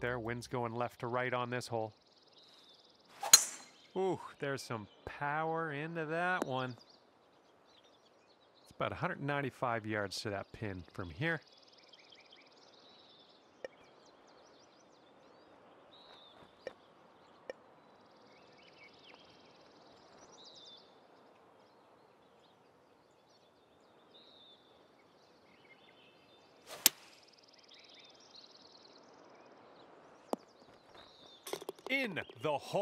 there. Wind's going left to right on this hole. Ooh, there's some power into that one. It's about 195 yards to that pin from here. In the hole.